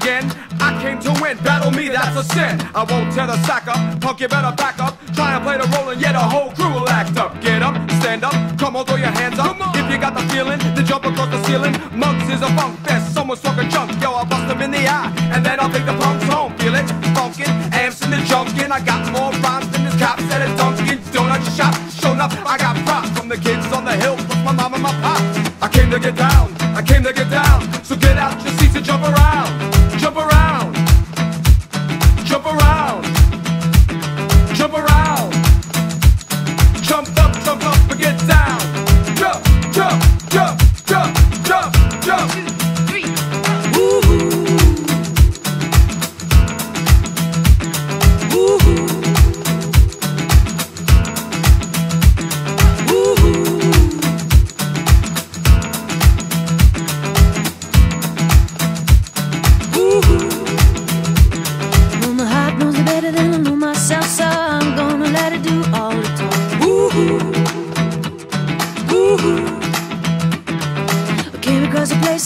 again. I came to win, battle me, that's a sin. I won't tear the sack up, punk, you better back up. Try and play the role and yet a whole crew will act up. Get up, stand up, come on, throw your hands up. If you got the feeling, then jump across the ceiling. Mugs is a funk fest, someone's talking junk. Yo, I'll bust them in the eye, and then I'll take the punks home. Feel it? Funkin', amps in the junkin'. I got more rhymes than this cop said a Dunkin' Donut shop. Show up, I got props from the kids on the hill, plus my mom and my pop. I came to get down, I came to get down.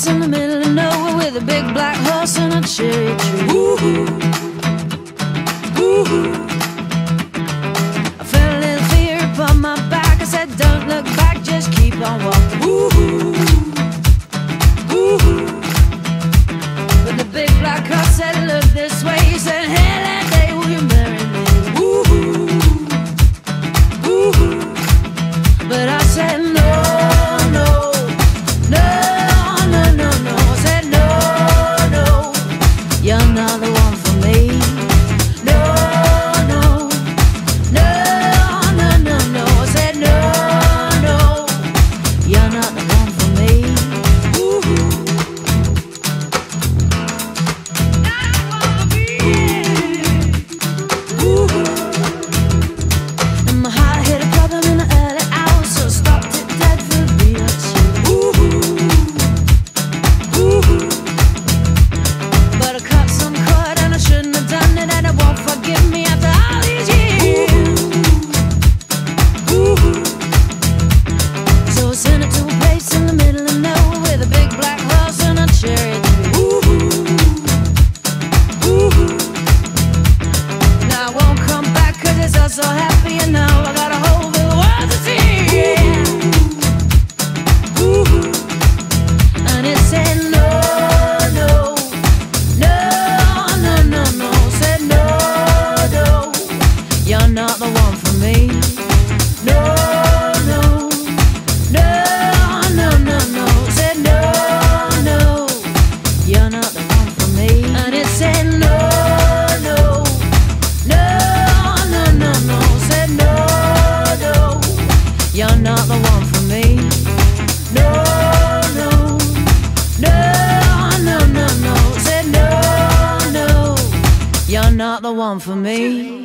In the middle of nowhere with a big black horse and a cherry tree. For me.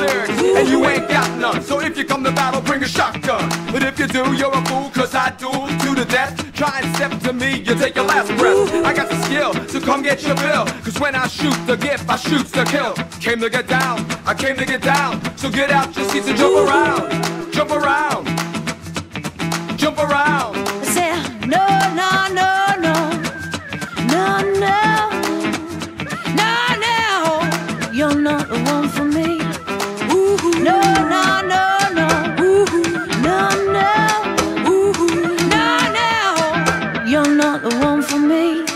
lyrics, and you ain't got none. So if you come to battle, bring a shotgun. But if you do, you're a fool, cause I duel to the death. Try and step to me, you take your last breath. I got the skill, so come get your bill. Cause when I shoot the gift, I shoot the kill. Came to get down, I came to get down. So get out your seats and jump around, jump around, jump around. I said, no, no. You're not the one for me.